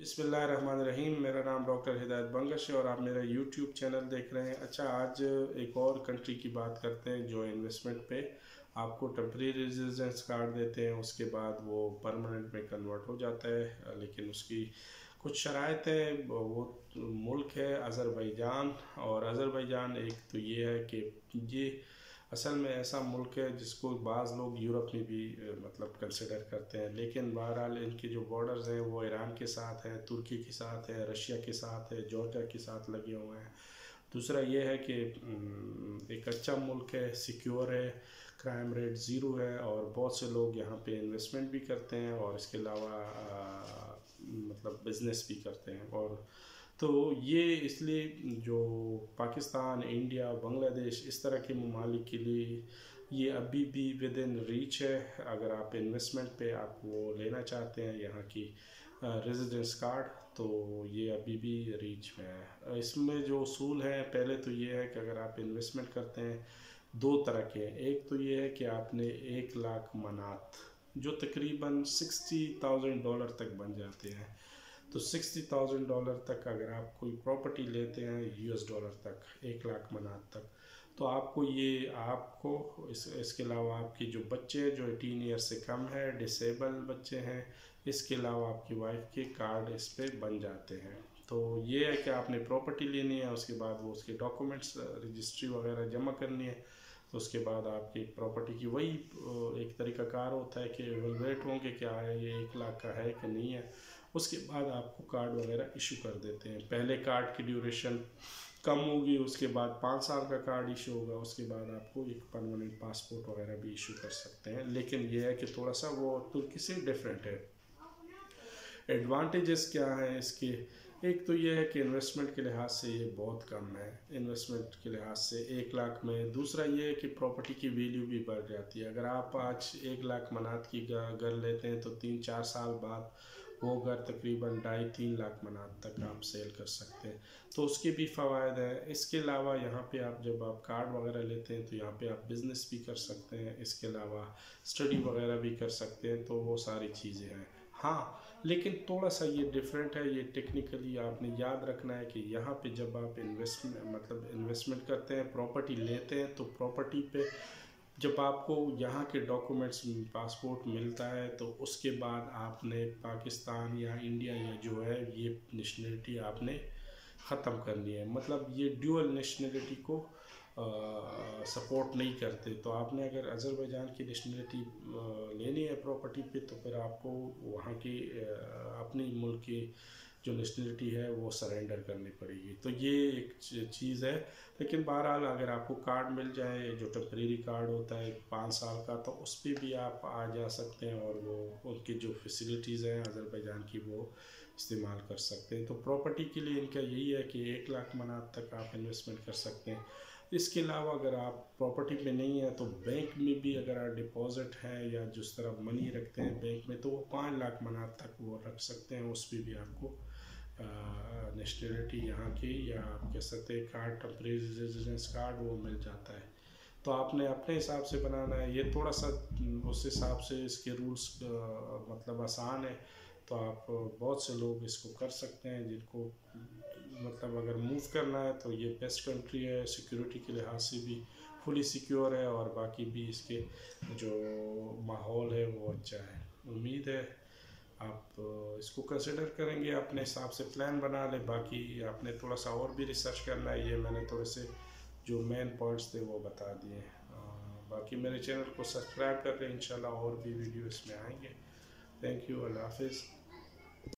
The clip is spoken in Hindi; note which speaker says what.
Speaker 1: रहीम मेरा नाम डॉक्टर हिदायत बंगश है और आप मेरा यूट्यूब चैनल देख रहे हैं। अच्छा आज एक और कंट्री की बात करते हैं जो इन्वेस्टमेंट पे आपको टेम्प्रेरी रेजिडेंस कार्ड देते हैं। उसके बाद वो परमानेंट में कन्वर्ट हो जाता है, लेकिन उसकी कुछ शरात है वो मुल्क है अज़रबैजान। और अज़रबैजान एक तो ये है कि ये असल में ऐसा मुल्क है जिसको बाज़ लोग यूरोप में भी मतलब कंसिडर करते हैं। लेकिन बहरहाल इनके जो बॉर्डर्स हैं, वो ईरान के साथ है, तुर्की के साथ है, रशिया के साथ है, जॉर्जिया के साथ लगे हुए हैं। दूसरा ये है कि एक अच्छा मुल्क है सिक्योर है क्राइम रेट ज़ीरो है और बहुत से लोग यहाँ पे इन्वेस्टमेंट भी करते हैं और इसके अलावा मतलब बिज़नेस भी करते हैं। और तो ये इसलिए जो पाकिस्तान, इंडिया, बांग्लादेश इस तरह के ममालिक के लिए ये अभी भी विद इन रीच है। अगर आप इन्वेस्टमेंट पे आप वो लेना चाहते हैं यहाँ की रेजिडेंस कार्ड तो ये अभी भी रीच में है। इसमें जो असूल हैं, पहले तो ये है कि अगर आप इन्वेस्टमेंट करते हैं, दो तरह के हैं। एक तो ये है कि आपने एक लाख मनात, जो तकरीबन सिक्सटी थाउज़ेंड डॉलर तक बन जाते हैं। तो सिक्सटी थाउज़ेंड डॉलर तक अगर आप कोई प्रॉपर्टी लेते हैं यूएस डॉलर तक, एक लाख मनात तक तो आपको ये, आपको इस, इसके अलावा आपके जो बच्चे जो एटीन ईयर से कम है, डिसेबल बच्चे हैं, इसके अलावा आपकी वाइफ के कार्ड इस पर बन जाते हैं। तो ये है कि आपने प्रॉपर्टी लेनी है, उसके बाद वो उसके डॉक्यूमेंट्स, रजिस्ट्री वगैरह जमा करनी है। उसके बाद आपकी प्रॉपर्टी की वही एक तरीका कार होता है कि वेट होंगे क्या है, ये एक लाख का है कि नहीं है? उसके बाद आपको कार्ड वगैरह इशू कर देते हैं। पहले कार्ड की ड्यूरेशन कम होगी, उसके बाद पाँच साल का कार्ड इशू होगा, उसके बाद आपको एक परमानेंट पासपोर्ट वगैरह भी इशू कर सकते हैं। लेकिन यह है कि थोड़ा सा वो तुर्की से डिफरेंट है। एडवांटेजेस क्या हैं इसके? एक तो ये है कि इन्वेस्टमेंट के लिहाज से ये बहुत कम है। इन्वेस्टमेंट के लिहाज से एक लाख में। दूसरा ये है कि प्रॉपर्टी की वैल्यू भी बढ़ जाती है। अगर आप आज एक लाख मनात की घर लेते हैं तो तीन चार साल बाद वो घर तकरीबन ढाई तीन लाख मनात तक आप सेल कर सकते हैं। तो उसके भी फ़वाद हैं। इसके अलावा यहाँ पे आप जब आप कार्ड वगैरह लेते हैं तो यहाँ पे आप बिज़नेस भी कर सकते हैं। इसके अलावा स्टडी वगैरह भी कर सकते हैं। तो वो सारी चीज़ें हैं। हाँ लेकिन थोड़ा सा ये डिफरेंट है, ये टेक्निकली आपने याद रखना है कि यहाँ पे जब आप इन्वेस्टमेंट मतलब इन्वेस्टमेंट करते हैं प्रॉपर्टी लेते हैं तो प्रॉपर्टी पे जब आपको यहाँ के डॉक्यूमेंट्स पासपोर्ट मिलता है तो उसके बाद आपने पाकिस्तान या इंडिया या जो है, ये नेशनलिटी आपने ख़त्म करनी है। मतलब ये ड्यूअल नेशनलिटी को सपोर्ट नहीं करते। तो आपने अगर अज़रबैजान की नेशनलिटी लेनी है प्रॉपर्टी पे तो फिर आपको वहाँ के अपने मुल्क की जो नेशनलिटी है, वो सरेंडर करनी पड़ेगी। तो ये एक चीज़ है। लेकिन बहरहाल अगर आपको कार्ड मिल जाए, जो टेम्प्रेरी कार्ड होता है, पाँच साल का तो उस पर भी आप आ जा सकते हैं और वो, उनकी जो फैसिलिटीज़ हैं अज़रबैजान की वो इस्तेमाल कर सकते हैं। तो प्रॉपर्टी के लिए इनका यही है कि एक लाख मनात तक आप इन्वेस्टमेंट कर सकते हैं। इसके अलावा अगर आप प्रॉपर्टी पे नहीं है तो बैंक में भी अगर आप डिपॉजिट है या जिस तरह मनी रखते हैं बैंक में लाख मनात तक वो रख सकते हैं, उस पर भी आपको नेशनलिटी यहाँ की या आप कह सकते हैं कार्ड टेम्प्रेरी रेजिडेंस कार्ड वो मिल जाता है। तो आपने अपने हिसाब से बनाना है। ये थोड़ा सा, उस हिसाब से इसके रूल्स मतलब आसान है। तो आप बहुत से लोग इसको कर सकते हैं जिनको मतलब अगर मूव करना है तो ये बेस्ट कंट्री है। सिक्योरिटी के लिहाज से भी फुली सिक्योर है और बाकी भी इसके जो माहौल है वो अच्छा है। उम्मीद है आप इसको कंसिडर करेंगे, अपने हिसाब से प्लान बना लें, बाकी आपने थोड़ा सा और भी रिसर्च करना है, ये मैंने थोड़े से जो मेन पॉइंट्स थे वो बता दिए बाकी मेरे चैनल को सब्सक्राइब कर लें इन और भी वीडियो इसमें आएँगे। थैंक यू अल्लाह हाफिज़